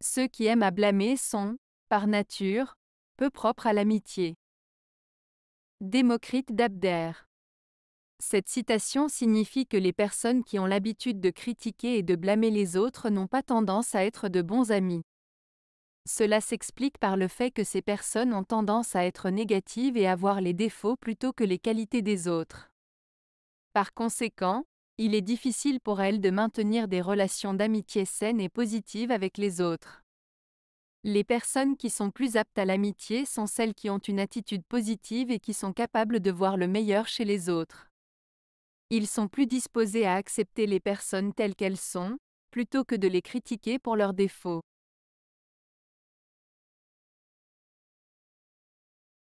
Ceux qui aiment à blâmer sont, par nature, peu propres à l'amitié. Démocrite d'Abder. Cette citation signifie que les personnes qui ont l'habitude de critiquer et de blâmer les autres n'ont pas tendance à être de bons amis. Cela s'explique par le fait que ces personnes ont tendance à être négatives et à voir les défauts plutôt que les qualités des autres. Par conséquent, il est difficile pour elles de maintenir des relations d'amitié saines et positives avec les autres. Les personnes qui sont plus aptes à l'amitié sont celles qui ont une attitude positive et qui sont capables de voir le meilleur chez les autres. Ils sont plus disposés à accepter les personnes telles qu'elles sont, plutôt que de les critiquer pour leurs défauts.